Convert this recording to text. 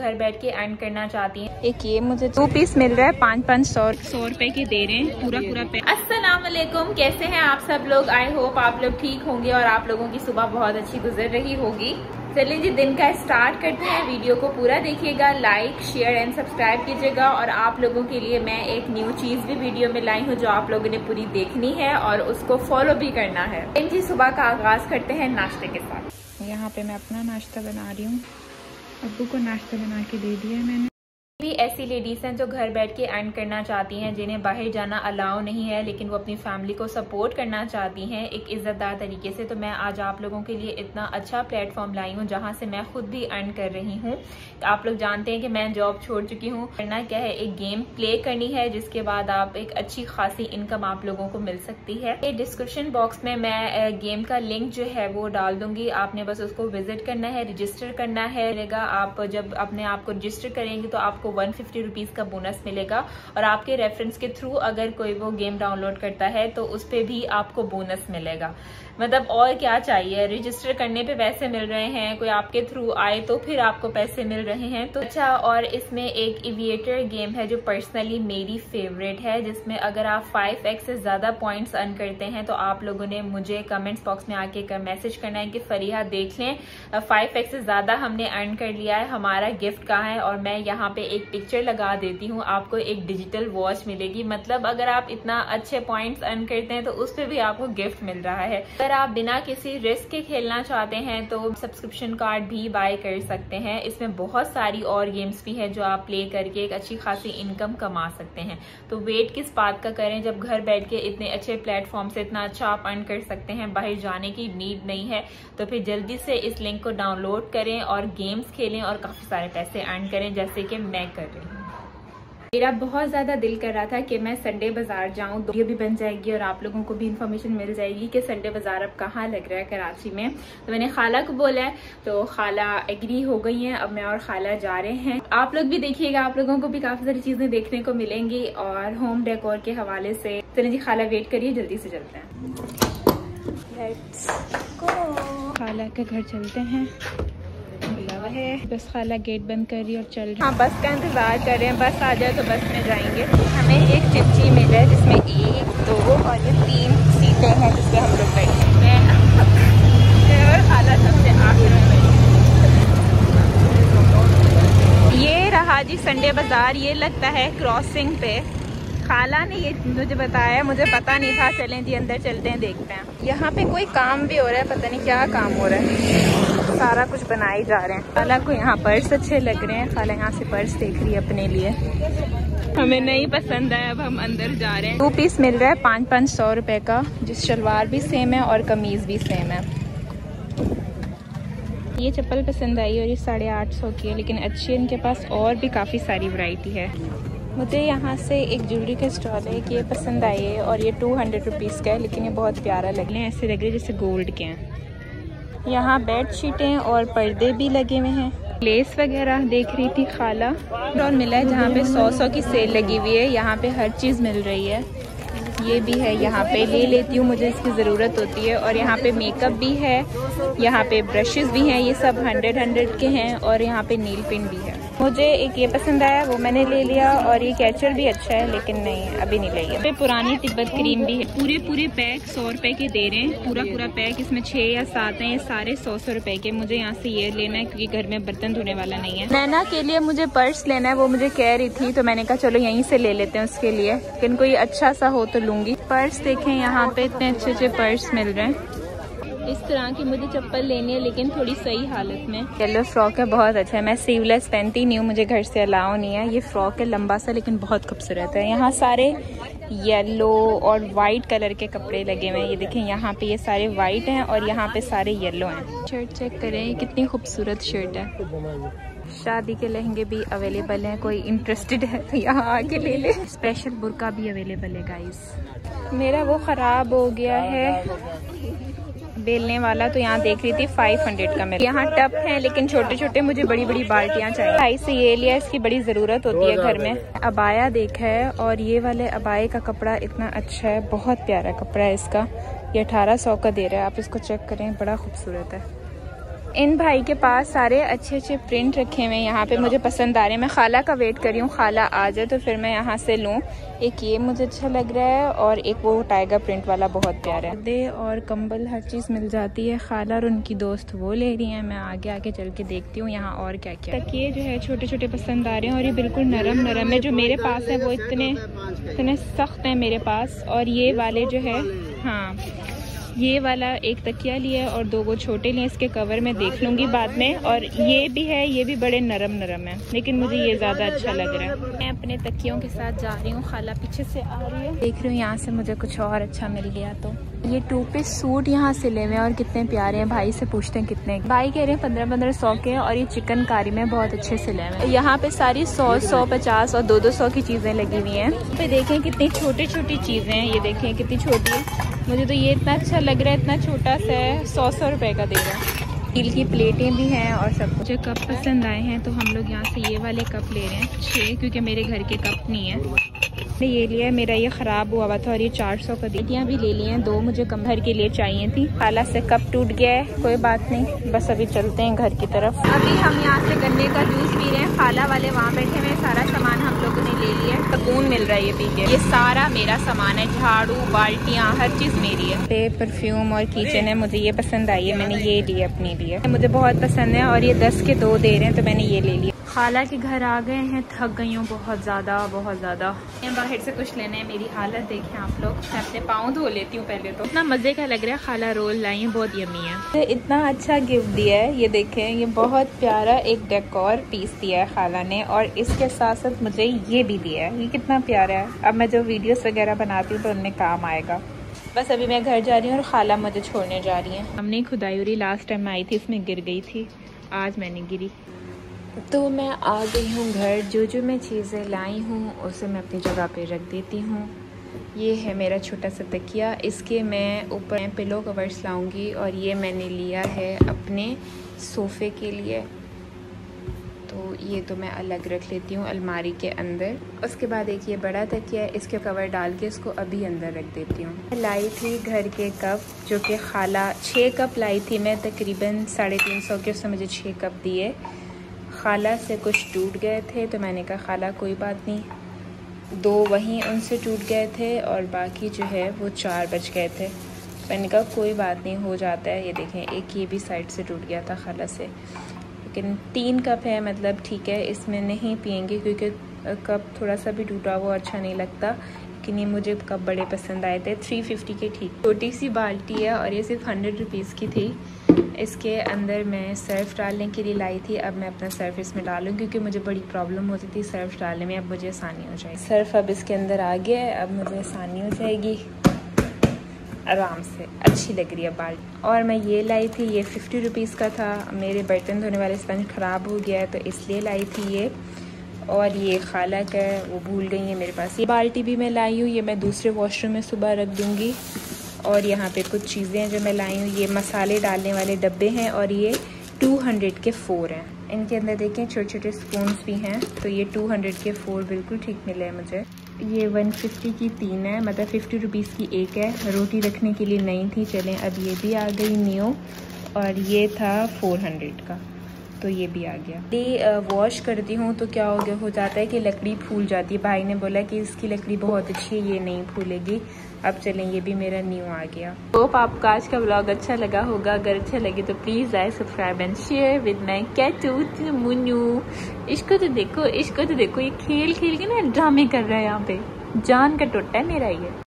घर बैठ के अर्न करना चाहती हैं। एक ये मुझे टू पीस मिल रहा है पाँच पाँच सौ सौ रुपए के दे रहे हैं पूरा पूरा पे। वालेकुम कैसे हैं आप सब लोग? आई होप आप लोग ठीक होंगे और आप लोगों की सुबह बहुत अच्छी गुजर रही होगी। चलिए जी दिन का स्टार्ट करते हैं। वीडियो को पूरा देखिएगा लाइक शेयर एंड सब्सक्राइब कीजिएगा और आप लोगों के लिए मैं एक न्यू चीज़ भी वीडियो में लाई हूँ जो आप लोगों ने पूरी देखनी है और उसको फॉलो भी करना है। जी सुबह का आगाज़ करते हैं नाश्ते के साथ। यहाँ पे मैं अपना नाश्ता बना रही हूँ। अबू को नाश्ता बना के दे दिया मैंने। भी ऐसी लेडीज़ हैं जो घर बैठ के अर्न करना चाहती हैं, जिन्हें बाहर जाना अलाउ नहीं है, लेकिन वो अपनी फैमिली को सपोर्ट करना चाहती हैं एक इज्जतदार तरीके से। तो मैं आज आप लोगों के लिए इतना अच्छा प्लेटफॉर्म लाई हूँ, जहाँ से मैं खुद भी अर्न कर रही हूँ। आप लोग जानते हैं कि मैं जॉब छोड़ चुकी हूँ। करना क्या है? एक गेम प्ले करनी है, जिसके बाद आप एक अच्छी खासी इनकम आप लोगों को मिल सकती है। डिस्क्रिप्शन बॉक्स में मैं गेम का लिंक जो है वो डाल दूँगी। आपने बस उसको विज़िट करना है रजिस्टर करना है। आप जब अपने आप को रजिस्टर करेंगे तो आपको वन फिफ्टी रुपीज़ का बोनस मिलेगा। और आपके रेफरेंस के थ्रू अगर कोई वो गेम डाउनलोड करता है तो उस पर भी आपको बोनस मिलेगा। मतलब और क्या चाहिए? रजिस्टर करने पे पैसे मिल रहे हैं, कोई आपके थ्रू आए तो फिर आपको पैसे मिल रहे हैं। तो अच्छा और इसमें एक इविएटर गेम है जो पर्सनली मेरी फेवरेट है, जिसमें अगर आप फाइव एक्स से ज़्यादा पॉइंट्स अर्न करते हैं तो आप लोगों ने मुझे कमेंट्स बॉक्स में आके कर मैसेज करना है कि फरीहा देख लें। फाइव से ज़्यादा हमने अर्न कर लिया है, हमारा गिफ्ट कहाँ है? और मैं यहाँ पे एक पिक्चर लगा देती हूँ, आपको एक डिजिटल वॉच मिलेगी। मतलब अगर आप इतना अच्छे पॉइंट्स अर्न करते हैं तो उस पर भी आपको गिफ्ट मिल रहा है। अगर आप बिना किसी रिस्क के खेलना चाहते हैं तो सब्सक्रिप्शन कार्ड भी बाय कर सकते हैं। इसमें बहुत सारी और गेम्स भी है जो आप प्ले करके एक अच्छी खासी इनकम कमा सकते हैं। तो वेट किस बात का करें, जब घर बैठ के इतने अच्छे प्लेटफॉर्म से इतना अच्छा आप अर्न कर सकते हैं, बाहर जाने की नीड नहीं है तो फिर जल्दी से इस लिंक को डाउनलोड करें और गेम्स खेलें और काफ़ी सारे पैसे अर्न करें, जैसे कि मैं कर रही हूँ। मेरा बहुत ज़्यादा दिल कर रहा था कि मैं संडे बाज़ार जाऊँ ये भी बन जाएगी और आप लोगों को भी इन्फॉर्मेशन मिल जाएगी कि संडे बाज़ार अब कहाँ लग रहा है कराची में। तो मैंने खाला को बोला है तो खाला एग्री हो गई हैं अब मैं और खाला जा रहे हैं। आप लोग भी देखिएगा आप लोगों को भी काफ़ी सारी चीज़ें देखने को मिलेंगी और होम डेकोर के हवाले से। चले जी खाला वेट करिए जल्दी से चलते हैं। खाला के घर चलते हैं। है। बस खाला गेट बंद कर रही है और चल रही हाँ। बस का इंतज़ार कर रहे हैं। बस आ जाए तो बस में जाएँगे। हमें एक चिप्ची मिल है जिसमें एक दो और ये तीन सीटें हैं जिसपे हम लोग बैठे मैं खाला सबसे आखिर में ये रहा जी संडे बाज़ार। ये लगता है क्रॉसिंग पे। खाला ने ये मुझे बताया मुझे पता नहीं था। चलें जी अंदर चलते हैं देखते हैं। यहाँ पे कोई काम भी हो रहा है पता नहीं क्या काम हो रहा है। सारा कुछ बनाए जा रहे हैं। खाला को यहाँ पर्स अच्छे लग रहे हैं। खाला यहाँ से पर्स देख रही है अपने लिए। हमें नहीं पसंद है, अब हम अंदर जा रहे हैं। टू पीस मिल रहा है, पाँच पाँच सौ रुपए का, जिस शलवार भी सेम है और कमीज भी सेम है। ये चप्पल पसंद आई और ये साढ़े आठ सौ की है, लेकिन अच्छी है, इनके पास और भी काफ़ी सारी वैरायटी है। मुझे यहाँ से एक ज्वेलरी का स्टॉल है कि ये पसंद आई है और ये टू हंड्रेड रुपीज़ का है, लेकिन ये बहुत प्यारा लग रहे हैं। ऐसे लग रहे जैसे गोल्ड के हैं। यहाँ बेड शीटें और पर्दे भी लगे हुए हैं। लेस वगैरह देख रही थी खाला। और मिला है जहाँ पे सौ सौ की सेल लगी हुई है। यहाँ पे हर चीज़ मिल रही है। ये भी है यहाँ पे। ले लेती हूँ, मुझे इसकी ज़रूरत होती है। और यहाँ पे मेकअप भी है। यहाँ पे ब्रशेस भी हैं, ये सब हंड्रेड हंड्रेड के हैं और यहाँ पे नील पिन भी है। मुझे एक ये पसंद आया, वो मैंने ले लिया और ये कैचर भी अच्छा है, लेकिन नहीं, अभी नहीं लिया पे पुरानी तिब्बत क्रीम भी है। पूरे पूरे पैक सौ रुपए के दे रहे हैं, पूरा पूरा पैक इसमें छह या सात हैं, ये सारे सौ सौ रुपए के। मुझे यहाँ से ये लेना है, क्योंकि घर में बर्तन धोने वाला नहीं है। नैना के लिए मुझे पर्स लेना है, वो मुझे कह रही थी तो मैंने कहा, चलो यहीं से ले लेते हैं उसके लिए। लेकिन कोई अच्छा सा हो तो लूँगी। पर्स देखें, यहाँ पे इतने अच्छे अच्छे पर्स मिल रहे हैं। इस तरह की मुझे चप्पल लेनी है लेकिन थोड़ी सही हालत में। येलो फ्रॉक है बहुत अच्छा है। मैं सीवलेस पहनती नहीं हूँ मुझे घर से अलाव नहीं है। ये फ्रॉक है लंबा सा लेकिन बहुत खूबसूरत है। यहाँ सारे येलो और वाइट कलर के कपड़े लगे हुए हैं। ये देखें यहाँ पे ये सारे वाइट हैं और यहाँ पे सारे येलो हैं। शर्ट चेक करें कितनी खूबसूरत शर्ट है। शादी के लहंगे भी अवेलेबल हैं कोई इंटरेस्टेड है तो यहाँ आके ले ले। स्पेशल बुरका भी अवेलेबल है गाइस मेरा वो ख़राब हो गया है। बेलने वाला तो यहाँ देख रही थी 500 का मेरे। यहाँ टप है, लेकिन छोटे छोटे मुझे बड़ी बड़ी बाल्टियाँ चाहिए। भाई, से ये लिया, इसकी बड़ी ज़रूरत होती है घर में। अबाया देखा है, और ये वाले अबाए का कपड़ा इतना अच्छा है, बहुत प्यारा कपड़ा है इसका। ये अठारह सौ का दे रहा है, आप इसको चेक करें, बड़ा खूबसूरत है। इन भाई के पास सारे अच्छे अच्छे प्रिंट रखे हुए हैं। यहाँ पे मुझे पसंद आ रहे हैं। मैं खाला का वेट कर रही हूँ। खाला आ जाए तो फिर मैं यहाँ से लूँ। एक ये मुझे अच्छा लग रहा है और एक वो टाइगर प्रिंट वाला बहुत प्यारा है। दे और कंबल हर चीज़ मिल जाती है। खाला और उनकी दोस्त वो ले रही हैं। मैं आगे आगे चल के देखती हूँ यहाँ और क्या क्या तक ये जो है छोटे छोटे पसंद आ रहे हैं और ये बिल्कुल नरम नरम है। जो मेरे पास है वो इतने इतने सख्त हैं मेरे पास। और ये वाले जो है हाँ ये वाला एक तकिया लिया है और दो गो छोटे लिए इसके कवर में देख लूँगी बाद में। और ये भी है, ये भी बड़े नरम नरम है, लेकिन मुझे ये ज़्यादा अच्छा लग रहा है। मैं अपने तकियों के साथ जा रही हूँ, खाला पीछे से आ रही है। देख रही हूँ, यहाँ से मुझे कुछ और अच्छा मिल गया तो। ये टू पीस सूट यहाँ सिले हुए और कितने प्यारे हैं, भाई से पूछते हैं कितने। भाई कह रहे हैं पंद्रह पंद्रह सौ के और ये चिकन कारी में बहुत अच्छे सिले हुए यहाँ पे सारी सौ सौ पचास और दो दो सौ की चीज़ें लगी हुई हैं। पे देखें कितनी छोटी छोटी चीज़ें हैं, ये देखें कितनी छोटी मुझे तो ये इतना अच्छा लग रहा है, इतना छोटा सा है, सौ सौ रुपये का दे रहा है। स्टील की प्लेटें भी हैं और सब मुझे कप पसंद आए हैं तो हम लोग यहाँ से ये वाले कप ले रहे हैं छः क्योंकि मेरे घर के कप नहीं है। मैंने ये लिया मेरा ये ख़राब हुआ हुआ था और ये चार सौ का दीदियाँ भी ले लिए हैं दो मुझे कम घर के लिए चाहिए थी। खाला से कप टूट गया है कोई बात नहीं। बस अभी चलते हैं घर की तरफ़। अभी हम यहाँ से गन्ने का जूस पी रहे हैं खाला वाले वहाँ बैठे हुए सारा सामान हम लोगों ने ले लिया है। सुकून मिल रहा है ये पी के। ये सारा मेरा सामान है झाड़ू बाल्टियाँ हर चीज़ मेरी है। परफ्यूम और किचन है मुझे ये पसंद आई है मैंने ये लिए अपने लिए मुझे बहुत पसंद है और ये दस के दो दे रहे हैं तो मैंने ये ले लिया। खाला के घर आ गए हैं थक गई हूँ बहुत ज़्यादा बहुत ज़्यादा। बाहर से कुछ लेना है मेरी हालत देखें आप लोग। मैं अपने पाँव धो लेती हूँ पहले तो। इतना मज़े का लग रहा है खाला रोल लाई है बहुत यमी है। तो इतना अच्छा गिफ्ट दिया है ये देखें ये बहुत प्यारा एक डेकोर पीस दिया है खाला ने और इसके साथ साथ मुझे ये भी दिया है। ये कितना प्यारा है। अब मैं जो वीडियोस वगैरह बनाती हूँ तो उनमें काम आएगा। बस अभी मैं घर जा रही हूँ और खाला मुझे छोड़ने जा रही है। हमने खुदाई लास्ट टाइम आई थी इसमें गिर गई थी। आज मैंने गिरी। तो मैं आ गई हूँ घर। जो जो मैं चीज़ें लाई हूँ, उसे मैं अपनी जगह पे रख देती हूँ। ये है मेरा छोटा सा तकिया। इसके मैं ऊपर पिलो कवर्स लाऊँगी और ये मैंने लिया है अपने सोफ़े के लिए। तो ये तो मैं अलग रख लेती हूँ अलमारी के अंदर। उसके बाद एक ये बड़ा तकिया है, इसके कवर डाल के इसको अभी अंदर रख देती हूँ। लाई थी घर के कप, जो कि खाला छः कप लाई थी मैं, तकरीबन साढ़े तीन सौ के उससे मुझे छः कप दिए। खाला से कुछ टूट गए थे तो मैंने कहा, खाला, कोई बात नहीं। दो वहीं उनसे टूट गए थे और बाकी जो है वो चार बच गए थे। मैंने कहा, कोई बात नहीं, हो जाता है। ये देखें, एक ये भी साइड से टूट गया था खाला से। लेकिन तीन कप है मतलब ठीक है, इसमें नहीं पियेंगे, क्योंकि कप थोड़ा सा भी टूटा हुआ अच्छा नहीं लगता। लेकिन ये मुझे कप बड़े पसंद आए थे, थ्री फिफ्टी के ठीक। छोटी सी बाल्टी है और ये सिर्फ़ हंड्रेड रुपीज़ की थी। इसके अंदर मैं सर्फ डालने के लिए लाई थी, अब मैं अपना सर्फ इसमें डालूँ क्योंकि मुझे बड़ी प्रॉब्लम होती थी सर्फ डालने में, अब मुझे आसानी हो जाएगी। सर्फ अब इसके अंदर आ गया है, अब मुझे आसानी हो जाएगी। आराम से, अच्छी लग रही है बाल। और मैं ये लाई थी, ये फिफ्टी रुपीज़ का था, मेरे बर्तन धोने वाले स्पंज ख़राब हो गया है तो इसलिए लाई थी ये। और ये खाला का वो भूल गई है मेरे पास। ये बाल्टी भी मैं लाई हूँ ये मैं दूसरे वॉशरूम में सुबह रख दूँगी। और यहाँ पे कुछ चीज़ें हैं जो मैं लाई हूँ। ये मसाले डालने वाले डब्बे हैं और ये 200 के फ़ोर हैं। इनके अंदर देखें छोटे छोटे स्पून्स भी हैं तो ये 200 के फ़ोर बिल्कुल ठीक मिले हैं मुझे। ये 150 की तीन है मतलब फिफ्टी रुपीज़ की एक है। रोटी रखने के लिए नहीं थी, चलें, अब ये भी आ गई न्यू और ये था 400 का। तो ये भी आ गया। ये वॉश करती हूँ तो क्या हो गया, हो जाता है कि लकड़ी फूल जाती है। भाई ने बोला कि इसकी लकड़ी बहुत अच्छी है, ये नहीं फूलेगी। अब चलें, ये भी मेरा न्यू आ गया। होप आपका आज का ब्लॉग अच्छा लगा होगा। अगर अच्छा लगे तो प्लीज़ आए subscribe and share with my कैटू Munnu इसको तो देखो इसको तो देखो, ये खेल खेल के ना ड्रामे कर रहा है यहाँ पे। जान का टोटा है मेरा ये